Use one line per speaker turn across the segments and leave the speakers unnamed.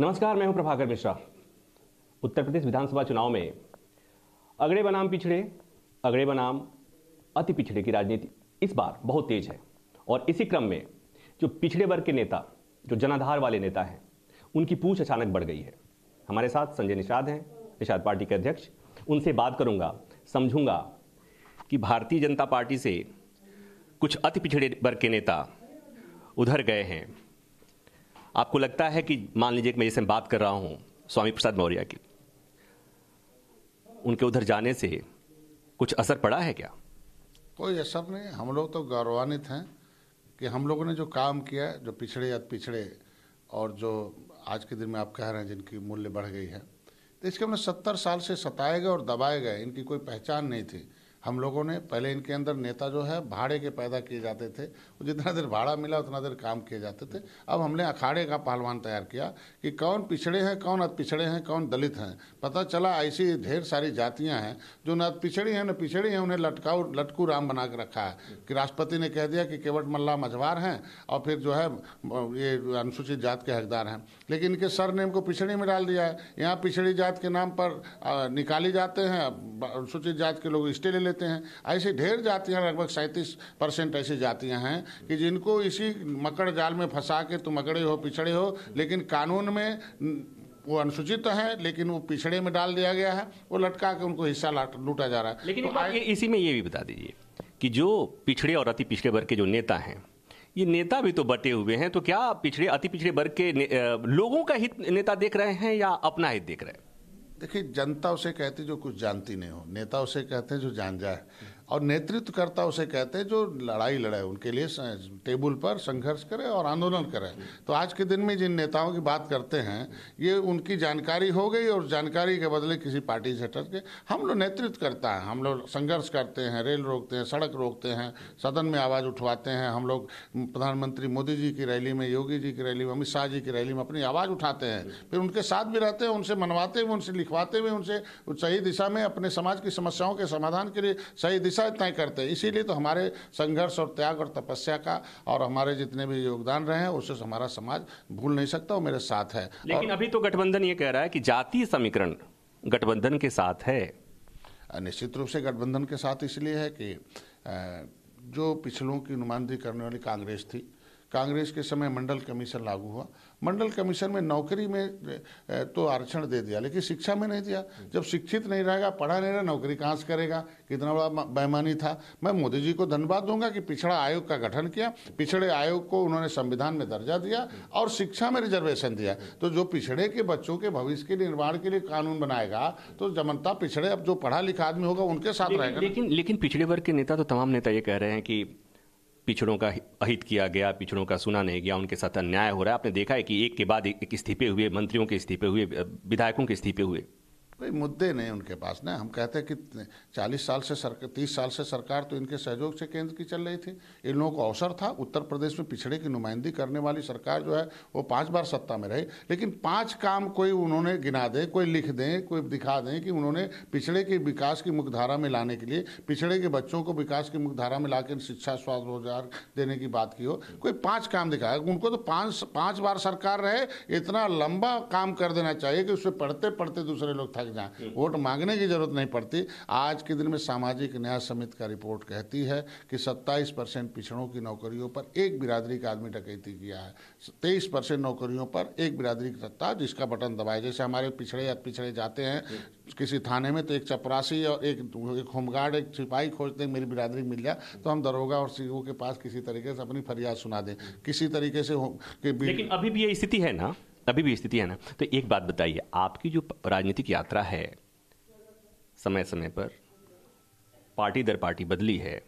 नमस्कार, मैं हूँ प्रभाकर मिश्रा। उत्तर प्रदेश विधानसभा चुनाव में अगड़े बनाम पिछड़े, अगड़े बनाम अति पिछड़े की राजनीति इस बार बहुत तेज है। और इसी क्रम में जो पिछड़े वर्ग के नेता, जो जनाधार वाले नेता हैं, उनकी पूछ अचानक बढ़ गई है। हमारे साथ संजय निषाद हैं, निषाद पार्टी के अध्यक्ष। उनसे बात करूँगा, समझूँगा कि भारतीय जनता पार्टी से कुछ अति पिछड़े वर्ग के नेता उधर गए हैं। आपको लगता है कि मान लीजिए मैं जैसे बात कर रहा हूँ स्वामी प्रसाद मौर्य की, उनके उधर जाने से कुछ असर पड़ा है क्या?
कोई असर नहीं हम लोग तो गौरवान्वित हैं कि हम लोगों ने जो काम किया जो पिछड़े या पिछड़े और जो आज के दिन में आप कह रहे हैं जिनकी मूल्य बढ़ गई है तो इसके हमने सत्तर साल से सताए गए और दबाए गए। इनकी कोई पहचान नहीं थी। हम लोगों ने पहले इनके अंदर नेता जो है, भाड़े के पैदा किए जाते थे। जितना देर भाड़ा मिला, उतना देर काम किए जाते थे। अब हमने अखाड़े का पहलवान तैयार किया कि कौन पिछड़े हैं, कौन अत पिछड़े हैं, कौन दलित हैं। पता चला ऐसी ढेर सारी जातियाँ हैं, जो न पिछड़ी हैं, न पिछड़ी हैं, उन्हें लटकाऊ, लटकू राम बना के रखा है। कि राष्ट्रपति ने कह दिया कि केवट मल्ला मझवार हैं और फिर जो है, ये अनुसूचित जात के हकदार हैं। लेकिन इनके सर नेम को पिछड़ी में डाल दिया है। यहाँ पिछड़ी जात के नाम पर निकाली जाते हैं। अनुसूचित जात के लोग स्टे ले लेते हैं। ऐसी ढेर जातियाँ लगभग सैंतीस परसेंट ऐसी जातियाँ हैं कि जिनको इसी मकड़ जाल में फंसा के तुम मकड़े हो पिछड़े हो लेकिन कानून में वो अनुसूचित तो है लेकिन वो पिछड़े में डाल दिया गया है वो लटका के उनको हिस्सा लूटा जा रहा है।
लेकिन तो ये, इसी में ये भी बता दीजिए कि जो पिछड़े और अति पिछड़े वर्ग के जो नेता हैं ये नेता भी तो बटे हुए हैं तो क्या पिछड़े अति पिछड़े वर्ग के लोगों का हित नेता देख रहे हैं या अपना हित देख रहे हैं?
देखिए, जनता उसे कहती जो कुछ जानती नहीं हो, नेता उसे कहते हैं जो जान जाए। और नेतृत्व करता उसे कहते हैं जो लड़ाई लड़े, उनके लिए टेबल पर संघर्ष करे और आंदोलन करे। तो आज के दिन में जिन नेताओं की बात करते हैं, ये उनकी जानकारी हो गई और जानकारी के बदले किसी पार्टी से हट के हम लोग नेतृत्व करता है, हम लोग संघर्ष करते हैं, रेल रोकते हैं, सड़क रोकते हैं, सदन में आवाज़ उठवाते हैं, हम लोग प्रधानमंत्री मोदी जी की रैली में, योगी जी की रैली में, अमित शाह जी की रैली में अपनी आवाज़ उठाते हैं। फिर उनके साथ भी रहते हैं, उनसे मनवाते हुए उनसे लिखवाते हुए उनसे सही दिशा में अपने समाज की समस्याओं के समाधान के लिए सही दिशा दिशा तय करते हैं। इसीलिए तो हमारे संघर्ष और त्याग और तपस्या का और हमारे जितने भी योगदान रहे हैं उससे हमारा समाज भूल नहीं सकता और मेरे साथ है।
लेकिन अभी तो गठबंधन ये कह रहा है कि जातीय समीकरण गठबंधन के साथ है।
निश्चित रूप से गठबंधन के साथ इसलिए है कि जो पिछलों की नुमाइंदगी करने वाली कांग्रेस थी कांग्रेस के समय मंडल कमीशन लागू हुआ। मंडल कमीशन में नौकरी में तो आरक्षण दे दिया लेकिन शिक्षा में नहीं दिया। जब शिक्षित नहीं रहेगा पढ़ा नहीं रहा नौकरी कहाँ से करेगा? कितना बड़ा बेमानी था। मैं मोदी जी को धन्यवाद दूँगा कि पिछड़ा आयोग का गठन किया पिछड़े आयोग को उन्होंने संविधान में दर्जा दिया और शिक्षा में रिजर्वेशन दिया। तो जो पिछड़े के बच्चों के भविष्य के निर्माण के लिए कानून बनाएगा तो जमनता पिछड़े अब जो पढ़ा लिखा आदमी होगा उनके साथ रहेगा
लेकिन लेकिन पिछड़े वर्ग के नेता तो तमाम नेता ये कह रहे हैं कि पिछड़ों का अहित किया गया, पिछड़ों का सुना नहीं गया, उनके साथ अन्याय हो रहा है। आपने देखा है कि एक के बाद एक इस्तीफे हुए, मंत्रियों के इस्तीफे हुए विधायकों के इस्तीफे हुए।
कोई मुद्दे नहीं उनके पास, ना? हम कहते हैं कि चालीस साल से सरकार तीस साल से सरकार तो इनके सहयोग से केंद्र की चल रही थी। इन लोगों को अवसर था उत्तर प्रदेश में पिछड़े की नुमाइंदगी करने वाली सरकार जो है, वो पाँच बार सत्ता में रही। लेकिन पाँच काम कोई उन्होंने गिना दें, कोई लिख दें, कोई दिखा दें कि उन्होंने पिछड़े के विकास की मुख्यधारा में लाने के लिए, पिछड़े के बच्चों को विकास की मुख्यधारा में लाकर शिक्षा, स्वास्थ्य, रोज़गार देने की बात की हो, कोई पाँच काम दिखाया उनको तो पाँच पाँच बार सरकार रहे, इतना लंबा काम कर देना चाहिए कि उससे पढ़ते पढ़ते दूसरे लोग थक जाएँ हम्म। वोट मांगने की ज़रूरत नहीं पड़ती आज के दिन में सामाजिक न्याय समिति का रिपोर्ट कहती है कि 27 परसेंट पिछड़ों की नौकरियों पर एक बिरादरी का आदमी डकैती किया है तेईस परसेंट नौकरियों पर एक बिरादरी की सत्ता जिसका बटन दबाए जैसे हमारे पिछड़े या पिछड़े जाते हैं। किसी थाने में तो एक चपरासी और एक एक होमगार्ड एक सिपाही खोजते हैं मेरी बिरादरी मिल जाए तो हम दरोगा और सीओ के पास किसी तरीके से अपनी फरियाद सुना दें किसी तरीके से
लेकिन अभी भी ये स्थिति है ना अभी भी स्थिति है ना। तो एक बात बताइए, आपकी जो राजनीतिक यात्रा है समय समय पर, पार्टी दर पार्टी बदली है,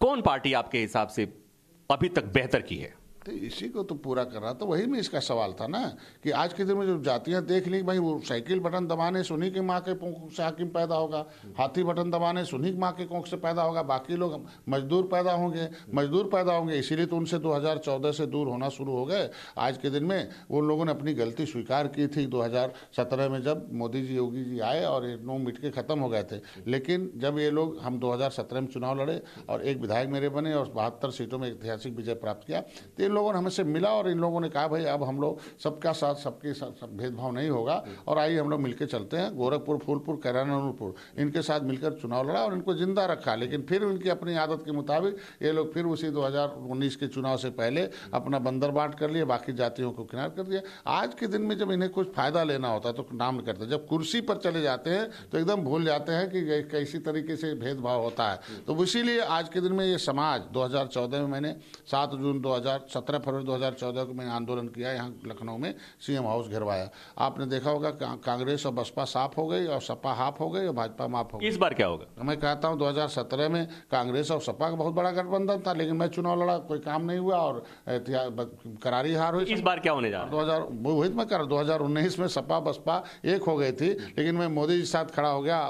कौन पार्टी आपके हिसाब से अभी तक बेहतर की है?
तो इसी को तो पूरा कर रहा था। वही में इसका सवाल था ना, कि आज के दिन में जो जातियाँ देख ली, भाई वो साइकिल बटन दबाने सुनी की माँ के कोंख से हाकिम पैदा होगा, हाथी बटन दबाने सुनी की माँ के कोंख से पैदा होगा, बाकी लोग मजदूर पैदा होंगे, मजदूर पैदा होंगे, इसीलिए तो उनसे दो हज़ार चौदह से दूर होना शुरू हो गए। आज के दिन में उन लोगों ने अपनी गलती स्वीकार की थी दो हज़ार सत्रह में, जब मोदी जी, योगी जी आए और ये नो मिट के खत्म हो गए थे। लेकिन जब ये लोग, हम दो हज़ार सत्रह में चुनाव लड़े और एक विधायक मेरे बने और बहत्तर सीटों में ऐतिहासिक विजय प्राप्त किया तो लोगों ने हमसे मिला और इन लोगों ने कहा, भाई, अब हम लोग सबका साथ, सबके साथ, सब भेदभाव नहीं होगा और आइए हम लोग मिलकर चलते हैं, गोरखपुर, फूलपुर कैरानपुर इनके साथ मिलकर चुनाव लड़ा और इनको ज़िंदा रखा। लेकिन फिर उनकी अपनी आदत के मुताबिक ये लोग फिर उसी 2019 के चुनाव से पहले अपना बंदर बांट कर लिए, बाकी जातियों को किनार कर दिया। आज के दिन में जब इन्हें कुछ फ़ायदा लेना होता तो नाम करते। जब कुर्सी पर चले जाते हैं तो एकदम भूल जाते हैं कि कैसी तरीके से भेदभाव होता है। तो इसीलिए आज के दिन में ये समाज 2014 में मैंने 7 जून 2017 फरवरी 2014 को मैंने आंदोलन किया यहाँ लखनऊ में सीएम हाउस घेरवाया। आपने देखा होगा कांग्रेस और बसपा साफ़ हो गई और सपा हाफ़ हो गई और भाजपा माफ़ हो गई।
इस बार क्या होगा?
मैं कहता हूँ दो हज़ार सत्रह में कांग्रेस और सपा का बहुत बड़ा गठबंधन था लेकिन मैं चुनाव लड़ा कोई काम नहीं हुआ और करारी हार हुई।
इस बार क्या होने जा रहा है?
दो हज़ार वही मैं कर दो हज़ार उन्नीस में सपा बसपा एक हो गई थी लेकिन मैं मोदी जी साथ खड़ा हो गया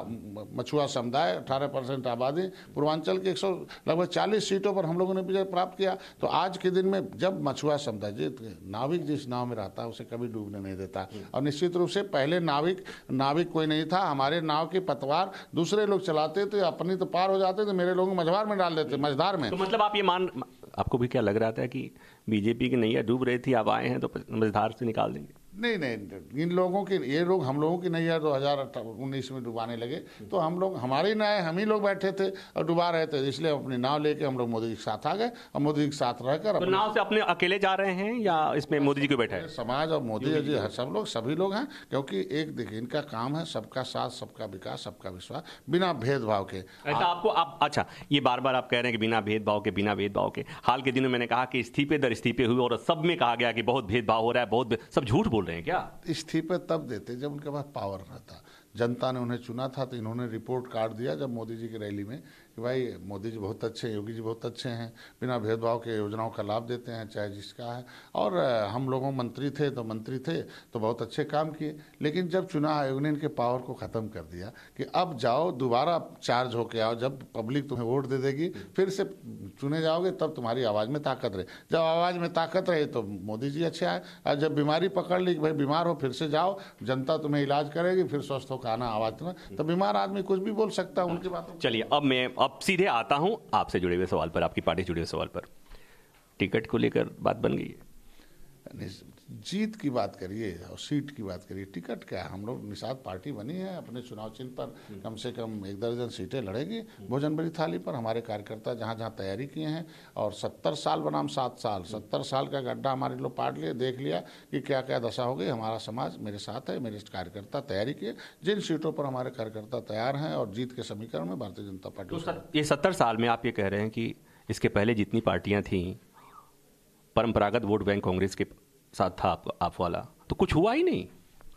मछुआ समुदाय अठारह परसेंट आबादी पूर्वांचल की एक लगभग चालीस सीटों पर हम लोगों ने विजय प्राप्त किया। तो आज के दिन में जब मछुआ समुदाय नाविक जिस नाव में रहता है, उसे कभी डूबने नहीं देता। और निश्चित रूप से पहले नाविक नाविक कोई नहीं था। हमारे नाव के पतवार दूसरे लोग चलाते थे, अपनी तो पार हो जाते थे, मेरे लोग मझवार में डाल देते मझदार में।
तो मतलब आप ये मान, आपको भी क्या लग रहा था कि बीजेपी की नैया डूब रही थी, आप आए हैं तो मझदार से निकाल देंगे?
नहीं नहीं इन लोगों की ये लोग हम लोगों की नैया दो हज़ार उन्नीस में डुबाने लगे। तो हम लोग हमारी नाव हम ही लोग बैठे थे और डुबा रहे थे इसलिए अपनी नाव लेके हम लोग मोदी जी के साथ आ गए और मोदी जी के साथ रहकर
तो नाव से अपने अकेले जा रहे हैं या इसमें मोदी जी को बैठे हैं?
समाज और मोदी जी सब लोग सभी लोग हैं क्योंकि एक देखिए इनका काम है सबका साथ सबका विकास सबका विश्वास बिना भेदभाव के।
ऐसा आपको आप अच्छा ये बार बार आप कह रहे हैं कि बिना भेदभाव के बिना भेदभाव के। हाल के दिनों मैंने कहा कि इस्तीफे दर इस्तीफे हुए और सब में कहा गया कि बहुत भेदभाव हो रहा है बहुत सब झूठ बोल रहे हैं क्या?
इस्तीफे तब देते जब उनके पास पावर रहता। जनता ने उन्हें चुना था तो इन्होंने रिपोर्ट कार्ड दिया जब मोदी जी की रैली में। कि भाई मोदी जी बहुत अच्छे हैं, योगी जी बहुत अच्छे हैं, बिना भेदभाव के योजनाओं का लाभ देते हैं, चाहे जिसका है। और हम लोगों मंत्री थे तो मंत्री थे तो बहुत अच्छे काम किए। लेकिन जब चुनाव आयोग ने इनके पावर को ख़त्म कर दिया कि अब जाओ, दोबारा चार्ज होके आओ, जब पब्लिक तुम्हें वोट दे देगी, फिर से चुने जाओगे, तब तुम्हारी आवाज़ में ताकत रहे। जब आवाज़ में ताकत रहे तो मोदी जी अच्छे आए। और जब बीमारी पकड़ ली भाई बीमार हो, फिर से जाओ, जनता तुम्हें इलाज करेगी, फिर स्वस्थ होकर आना आवाज़ तो बीमार आदमी कुछ भी बोल सकता है, उनकी बात
चलिए, अब मैं अब अब सीधे आता हूँ आपसे जुड़े हुए सवाल पर, आपकी पार्टी जुड़े हुए सवाल पर। टिकट को लेकर बात बन गई
है। जीत की बात करिए और सीट की बात करिए टिकट क्या है? हम लोग निषाद पार्टी बनी है अपने चुनाव चिन्ह पर कम से कम एक दर्जन सीटें लड़ेगी। भोजन बड़ी थाली पर हमारे कार्यकर्ता जहाँ जहाँ तैयारी किए हैं और सत्तर साल बनाम सात साल सत्तर साल का गड्ढा हमारे लोग पाट लिए देख लिया कि क्या क्या दशा हो गई। हमारा समाज मेरे साथ है मेरे कार्यकर्ता तैयारी किए। जिन सीटों पर हमारे कार्यकर्ता तैयार हैं और जीत के समीकरण में भारतीय जनता पार्टी
तो ये सत्तर साल में आप ये कह रहे हैं कि इसके पहले जितनी पार्टियाँ थी परंपरागत वोट बैंक कांग्रेस के साथ था आप, आप वाला। तो कुछ हुआ ही नहीं।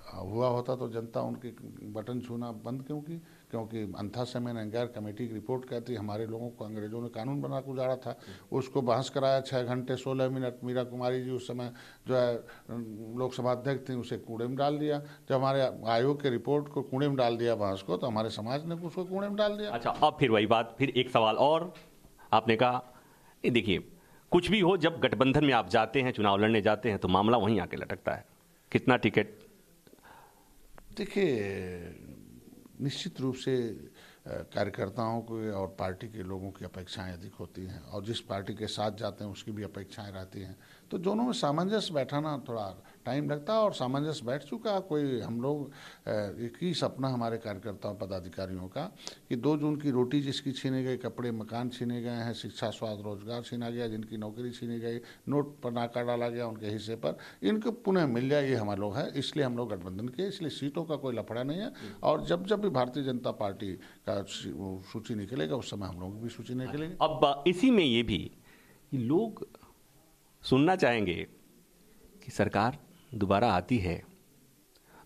हाँ, हुआ होता तो जनता उनके बटन छूना बंद क्यों की क्योंकि अंथा समय गैर कमेटी की रिपोर्ट कहती हमारे लोगों को अंग्रेज़ों ने कानून बना के उजाड़ा था। उसको बहस कराया छः घंटे सोलह मिनट मीरा कुमारी जी उस समय जो है लोकसभा अध्यक्ष थी उसे कूड़े में डाल दिया। जब हमारे आयोग के रिपोर्ट को कूड़े में डाल दिया बहस को तो हमारे समाज ने उसको कूड़े में डाल दिया।
अच्छा अब फिर वही बात फिर एक सवाल और आपने कहा। देखिए कुछ भी हो, जब गठबंधन में आप जाते हैं, चुनाव लड़ने जाते हैं तो मामला वहीं आके लटकता है। कितना टिकट?
देखिए, निश्चित रूप से कार्यकर्ताओं के और पार्टी के लोगों की अपेक्षाएँ अधिक होती हैं, और जिस पार्टी के साथ जाते हैं, उसकी भी अपेक्षाएँ रहती हैं। तो दोनों में सामंजस्य बैठाना थोड़ा टाइम लगता और सामंजस्य बैठ चुका कोई हम लोग ही सपना हमारे कार्यकर्ताओं, पदाधिकारियों का कि दो जून की रोटी जिसकी छीने गई कपड़े, मकान छीने गए हैं, शिक्षा स्वास्थ्य रोज़गार छीना गया, जिनकी नौकरी छीनी गई, नोट पर नाका डाला गया उनके हिस्से पर, इनको पुनः मिल जाए, ये हमारे लोग हैं। इसलिए हम लोग गठबंधन किए इसलिए सीटों का कोई लफड़ा नहीं है। और जब जब भी भारतीय जनता पार्टी का सूची निकलेगा, उस समय हम लोग की भी सूची निकलेगी।
अब इसी में ये भी लोग सुनना चाहेंगे कि सरकार दोबारा आती है।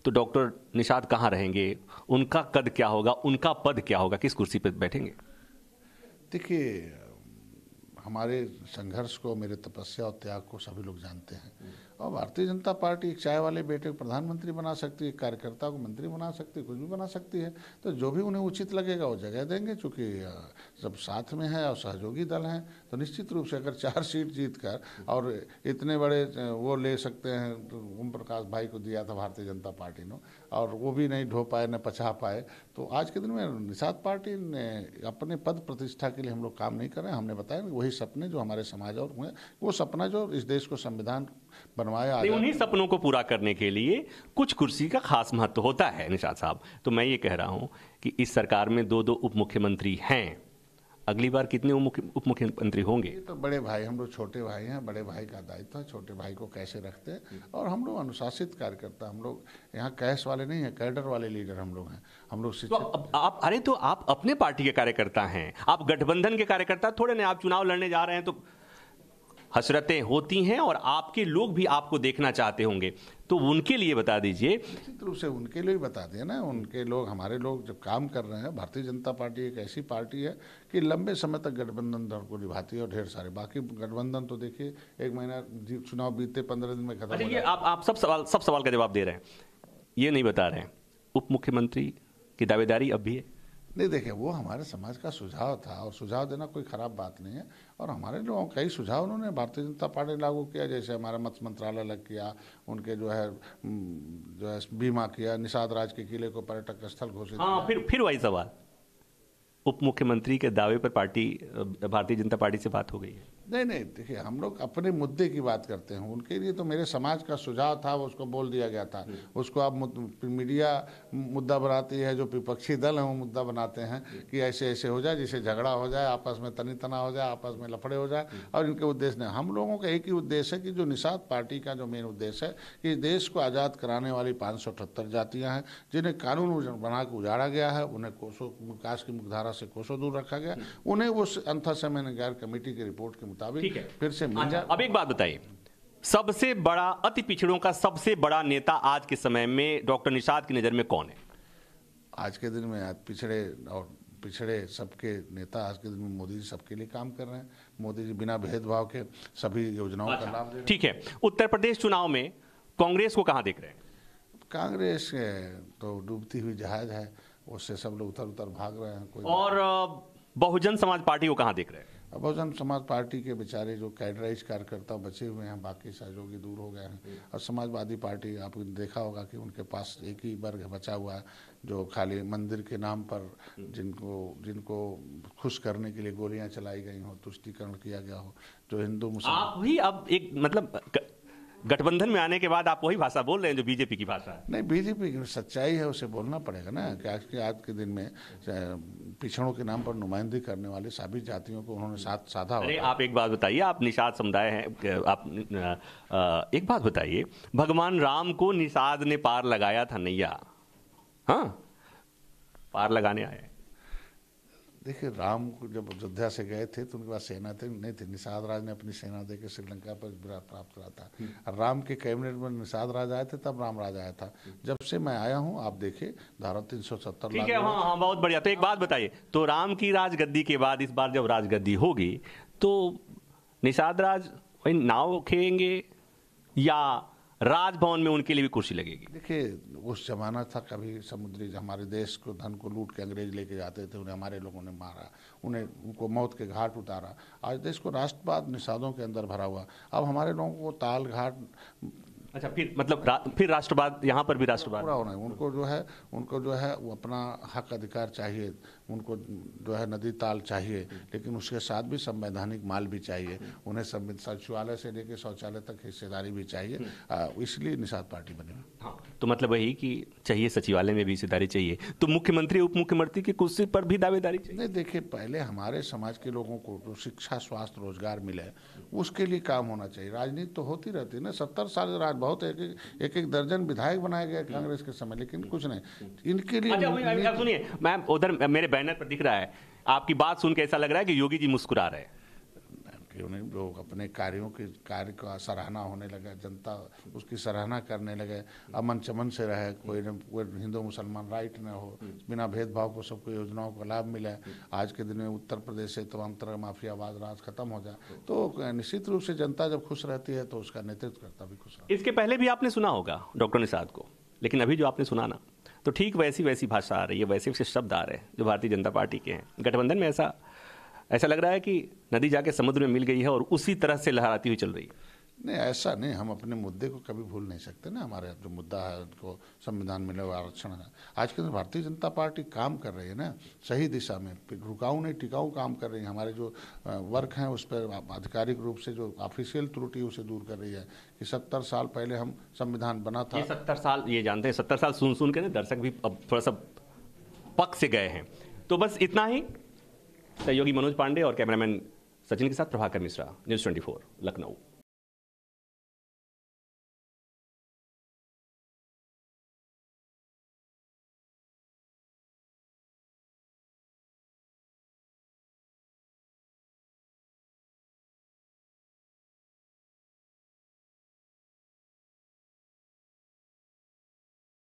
तो डॉक्टर निषाद कहाँ रहेंगे? उनका कद क्या होगा? उनका पद क्या होगा? किस कुर्सी पर बैठेंगे?
देखिए, हमारे संघर्ष को, मेरे तपस्या और त्याग को सभी लोग जानते हैं। और भारतीय जनता पार्टी एक चाय वाले बेटे को प्रधानमंत्री बना सकती है कार्यकर्ता को मंत्री बना सकती है कुछ भी बना सकती है। तो जो भी उन्हें उचित लगेगा वो जगह देंगे अ, सब साथ में है और सहयोगी दल हैं। तो निश्चित रूप से अगर चार सीट जीत कर और इतने बड़े वो ले सकते हैं तो ओम प्रकाश भाई को दिया था भारतीय जनता पार्टी ने और वो भी नहीं ढो पाए न पछा पाए तो आज के दिन में निषाद पार्टी ने अपने पद प्रतिष्ठा के लिए हम लोग काम नहीं कर रहे हमने बताया वही सपने जो हमारे समाज और हुए वो सपना जो इस देश को संविधान बनवाया
नहीं, उन्हीं सपनों को पूरा करने के लिए कुछ कुर्सी का खास महत्व होता है निषाद साहब। तो मैं ये कह रहा हूँ कि इस सरकार में दो दो उप मुख्यमंत्री हैं। अगली बार कितने उप मुख्यमंत्री होंगे?
तो बड़े भाई हम लोग छोटे भाई हैं बड़े भाई का दायित्व है छोटे भाई को कैसे रखते हैं? और हम लोग अनुशासित कार्यकर्ता हम लोग यहाँ कैश वाले नहीं है कैडर वाले लीडर हम लोग हैं। हम लोग
तो अब आप अरे तो आप अपने पार्टी के कार्यकर्ता हैं। आप गठबंधन के कार्यकर्ता थोड़े ना आप चुनाव लड़ने जा रहे हैं तो हसरतें होती हैं और आपके लोग भी आपको देखना चाहते होंगे। तो उनके लिए बता दीजिए।
निश्चित रूप से उनके लिए बता दें ना उनके लोग हमारे लोग जब काम कर रहे हैं भारतीय जनता पार्टी एक ऐसी पार्टी है कि लंबे समय तक गठबंधन दल को निभाती है और ढेर सारे। बाकी गठबंधन तो देखिए एक महीना चुनाव बीते पंद्रह दिन में खत्म
अच्छा
हो
ये आप आप सब सवाल सब सवाल का जवाब दे रहे हैं। ये नहीं बता रहे हैं। उप मुख्यमंत्री की दावेदारी अब भी है।
नहीं देखिए वो हमारे समाज का सुझाव था और सुझाव देना कोई खराब बात नहीं है। और हमारे लोगों कई सुझाव उन्होंने भारतीय जनता पार्टी ने लागू किया जैसे हमारा मत्स्य मंत्रालय अलग किया उनके जो है जो है बीमा किया निषाद राज के किले को पर्यटक स्थल घोषित
हाँ
किया।
फिर फिर वही सवाल। उप मुख्यमंत्री के दावे पर पार्टी भारतीय जनता पार्टी से बात हो गई है।
नहीं नहीं देखिए हम लोग अपने मुद्दे की बात करते हैं। उनके लिए तो मेरे समाज का सुझाव था वो उसको बोल दिया गया था। उसको अब मीडिया मुद्दा बनाती है जो विपक्षी दल है वो मुद्दा बनाते हैं कि ऐसे ऐसे हो जाए जिसे झगड़ा हो जाए आपस में तनी तना हो जाए आपस में लफड़े हो जाए और इनके उद्देश्य नहीं। हम लोगों का एक ही उद्देश्य है कि जो निषाद पार्टी का जो मेन उद्देश्य है कि देश को आज़ाद कराने वाली पाँच सौ अठहत्तर जातियाँ हैं जिन्हें कानून बना के उजाड़ा गया है उन्हें कोसों विकास की मुखधारा से कोसों दूर रखा गया उन्हें उस अंथा समय गैर कमेटी की रिपोर्ट के मुताबिक
है।
फिर से मिल
अच्छा,
जाए
अब एक बात बताइए। सबसे बड़ा अति पिछड़ों का सबसे बड़ा नेता आज के समय में डॉक्टर निषाद की नज़र में कौन है?
आज के दिन में आज पिछड़े और पिछड़े सबके नेता आज के दिन में मोदी जी सबके लिए काम कर रहे हैं। मोदी जी बिना भेदभाव के सभी योजनाओं का लाभ दे
ठीक है। उत्तर प्रदेश चुनाव में कांग्रेस को कहाँ देख रहे हैं?
कांग्रेस तो डूबती हुई जहाज़ है उससे सब लोग उतर उतर भाग रहे हैं कोई
और बहुजन समाज पार्टी को कहाँ देख रहे हैं?
बहुजन समाज पार्टी के बेचारे जो कैडराइज कार्यकर्ता बचे हुए हैं बाकी सहयोगी दूर हो गए हैं। और समाजवादी पार्टी आपने देखा होगा कि उनके पास एक ही वर्ग बचा हुआ है जो खाली मंदिर के नाम पर जिनको जिनको खुश करने के लिए गोलियाँ चलाई गई हो तुष्टिकरण किया गया हो जो हिंदू मुस्लिम
आप भी अब एक मतलब गठबंधन में आने के बाद आप वही भाषा बोल रहे हैं जो बीजेपी की भाषा है।
नहीं बीजेपी की सच्चाई है उसे बोलना पड़ेगा ना। कि आज के आज के दिन में पिछड़ों के नाम पर नुमाइंदगी करने वाले सभी जातियों को उन्होंने साथ साधा
अरे आप एक बात बताइए आप निषाद समुदाय हैं आप एक बात बताइए भगवान राम को निषाद ने पार लगाया था नैया? हाँ पार लगाने आए
देखिए राम को जब अयोध्या से गए थे तो उनके पास सेना थे नहीं थी। निषाद राज ने अपनी सेना दे के श्रीलंका पर विजय प्राप्त करा था। और राम के कैबिनेट में निषाद राज आए थे तब राम राज आया था। जब से मैं आया हूँ आप देखिए धारा तीन सौ सत्तर
ठीक है हाँ हाँ बहुत बढ़िया। तो एक बात बताइए तो राम की राजगद्दी के बाद इस बार जब राजगद्दी होगी तो निषाद राज नाव खेलेंगे या राजभवन में उनके लिए भी कुर्सी लगेगी।
देखिए, उस जमाना था कभी समुद्री, हमारे देश को धन को लूट के अंग्रेज़ लेके जाते थे, उन्हें, हमारे लोगों ने मारा, उन्हें, उनको मौत के घाट उतारा। आज देश को राष्ट्रवाद, निषादों के अंदर भरा हुआ। अब हमारे लोगों को ताल घाट
अच्छा फिर मतलब रा, फिर राष्ट्रवाद यहाँ पर भी राष्ट्रवाद।
पूरा होना है उनको जो है उनको जो है वो अपना हक अधिकार चाहिए उनको जो है नदी ताल चाहिए लेकिन उसके साथ भी संवैधानिक माल भी चाहिए उन्हें सचिवालय से लेकर शौचालय तक हिस्सेदारी भी चाहिए इसलिए निषाद पार्टी बनी
हाँ। तो मतलब वही कि चाहिए सचिवालय में भी हिस्सेदारी चाहिए। तो मुख्यमंत्री उप मुख्यमंत्री की कुर्सी पर भी दावेदारी चाहिए?
नहीं देखिए पहले हमारे समाज के लोगों को जो शिक्षा स्वास्थ्य रोज़गार मिले उसके लिए काम होना चाहिए। राजनीति तो होती रहती है ना सत्तर साल राज बहुत एक एक एक, दर्जन विधायक बनाए गए कांग्रेस के समय लेकिन कुछ नहीं। इनके लिए
अच्छा सुनिए मैम उधर मेरे बैनर पर दिख रहा है। आपकी बात सुन के ऐसा लग रहा है कि योगी जी मुस्कुरा रहे हैं।
कि उन्हें लोग अपने कार्यों के, कार्य का सराहना होने लगा, जनता उसकी सराहना करने लगे। अमन चमन से रहे, कोई न, कोई हिंदू, मुसलमान राइट न हो, बिना भेदभाव को सबको योजनाओं का लाभ मिले। आज के दिन में उत्तर प्रदेश से तमाम तरह का माफियावाद राज खत्म हो जाए। तो निश्चित रूप से जनता जब खुश रहती है तो उसका नेतृत्व करता भी खुश
इसके पहले भी आपने सुना होगा, डॉक्टर निषाद को, लेकिन अभी जो आपने सुना ना तो ठीक वैसी वैसी भाषा आ रही है वैसे वैसे शब्द आ रहे हैं, जो भारतीय जनता पार्टी के हैं। गठबंधन में ऐसा ऐसा लग रहा है कि नदी जाके समुद्र में मिल गई है और उसी तरह से लहराती हुई चल रही है।
नहीं ऐसा नहीं हम अपने मुद्दे को कभी भूल नहीं सकते ना हमारे जो मुद्दा है उनको संविधान मिले हुआ आरक्षण है। आज के दिन भारतीय जनता पार्टी काम कर रही है ना सही दिशा में रुकाऊ नहीं टिकाऊ काम कर रही है। हमारे जो वर्क हैं उस पर आधिकारिक रूप से जो ऑफिशियल त्रुटि उसे दूर कर रही है कि सत्तर साल पहले हम संविधान बना था।
ये सत्तर साल ये जानते हैं सत्तर साल सुन सुन के ना दर्शक भी अब थोड़ा सा पक से गए हैं। तो बस इतना ही सहयोगी मनोज पांडे और कैमरामैन सचिन के साथ प्रभाकर मिश्रा न्यूज़ ट्वेंटी लखनऊ।